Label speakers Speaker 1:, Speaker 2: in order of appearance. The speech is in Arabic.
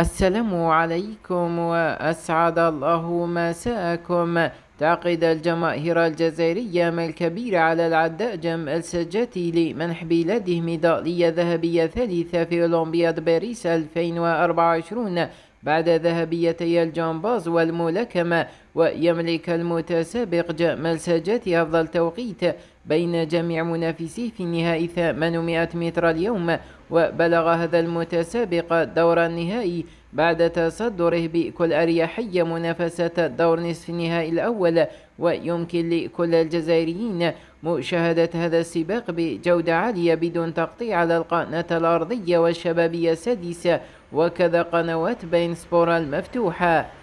Speaker 1: السلام عليكم وأسعد الله مساءكم. تعقد الجماهير الجزائرية الكبيرة على العداء السجاتي لمنح بلاده ميدالية ذهبية ثالثة في أولمبياد باريس 2024 بعد ذهبيتي الجمباز والملاكمة ويملك المتسابق جمال سجاتي أفضل توقيت بين جميع منافسيه في نهائي 800 متر اليوم. وبلغ هذا المتسابق دور النهائي بعد تصدره بكل أريحية منافسة الدور نصف النهائي الأول ويمكن لكل الجزائريين مشاهدة هذا السباق بجودة عالية بدون تقطيع على القناة الأرضية والشبابية السادسة وكذا قنوات بين سبورا المفتوحة.